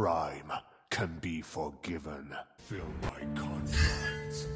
crime can be forgiven. Fill my conscience.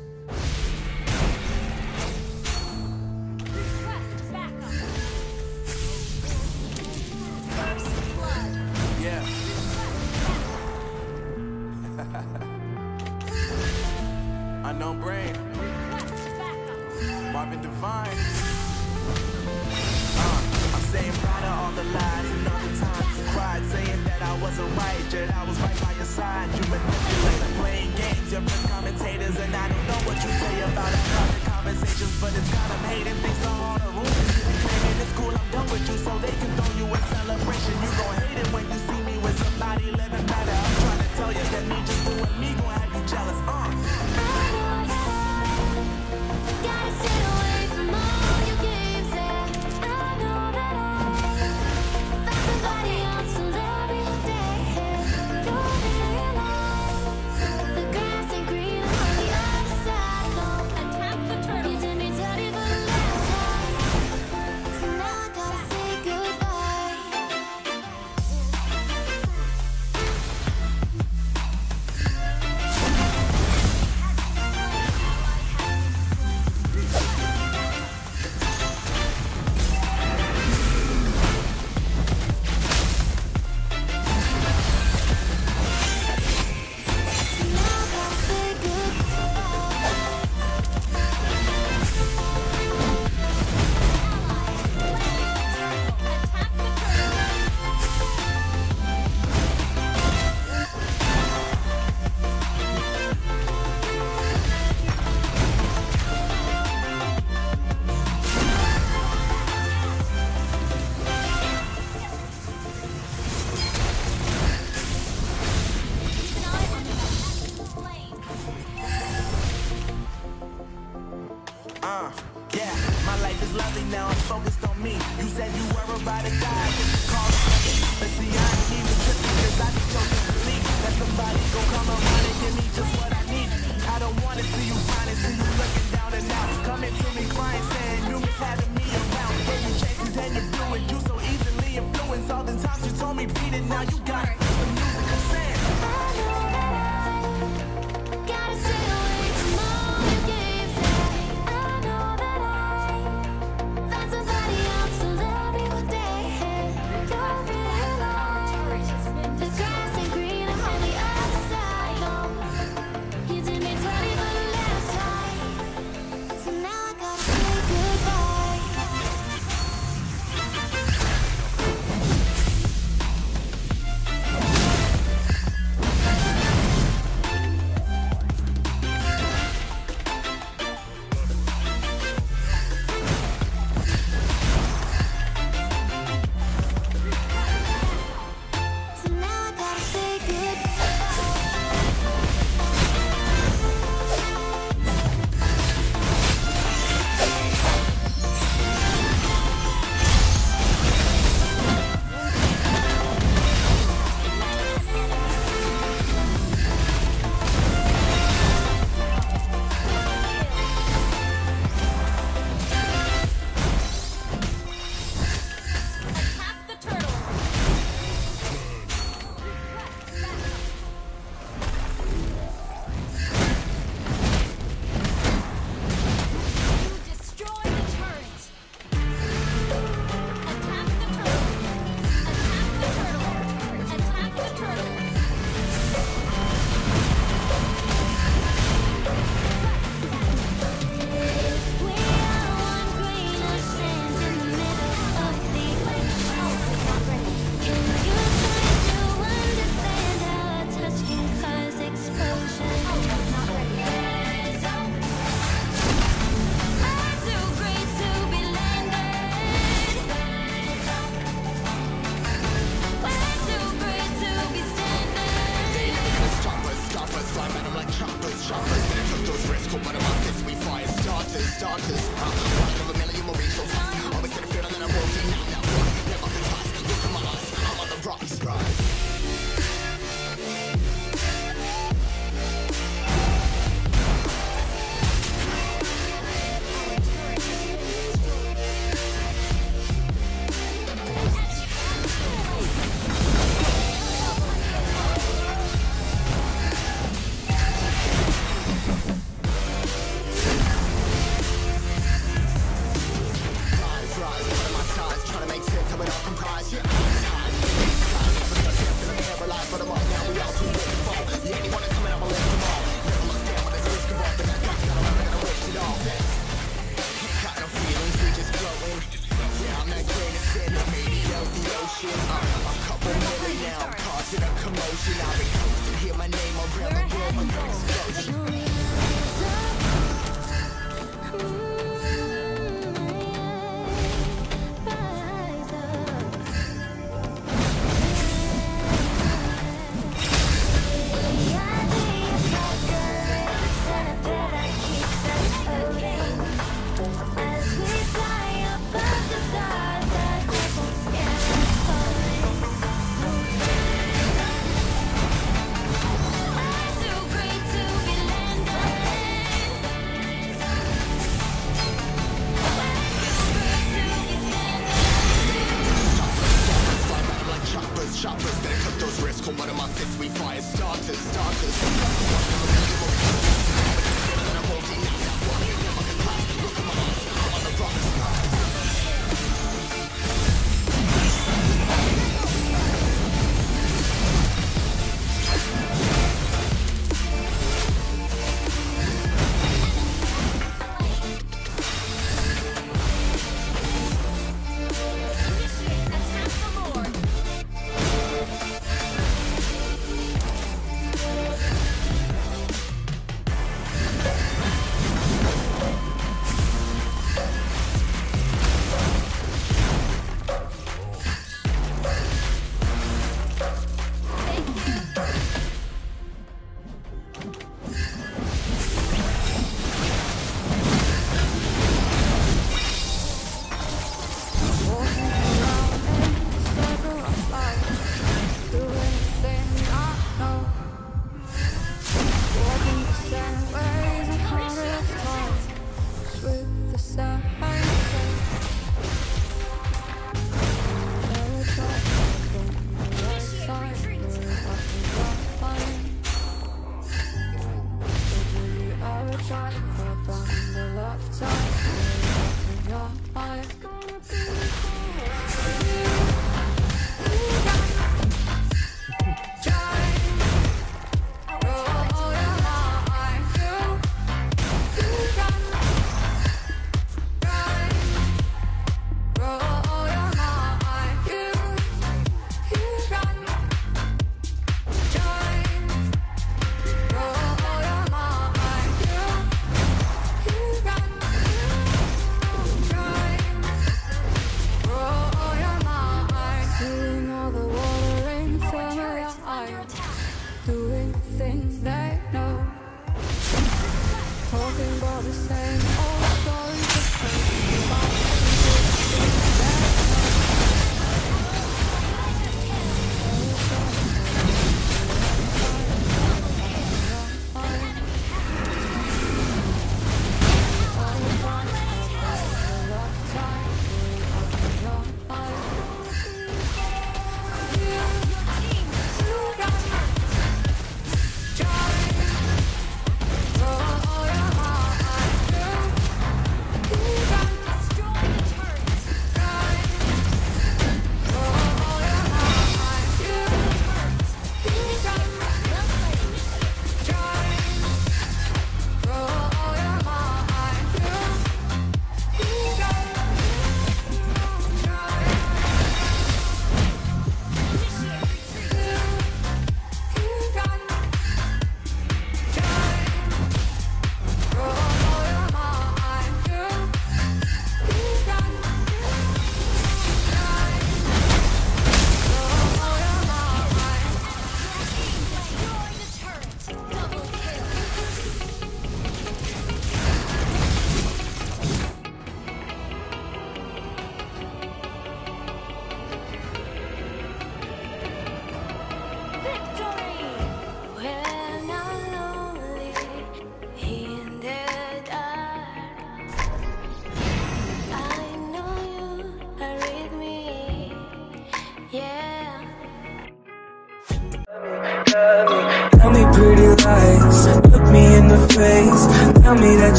Wasn't I was right by your side. You manipulator, playing games, you're for commentators, and I don't know what you say about our private conversations, but it's got hating things to all the rumors. You claiming it's cool, I'm done with you, so they can throw you a celebration. You gon' hate it when you see me with somebody living Uh, yeah, my life is lovely now, I'm focused on me. You said you were about to die, but you called me. But see, I ain't even tripping, cause I be choking to sleep. That somebody gon' come around and give me just what I need. I don't wanna see you shining, see you looking down and out. Coming to me crying, saying you was having me around. When you chances and you blew it, you so easily influenced. All the times you told me beat it, now you got it.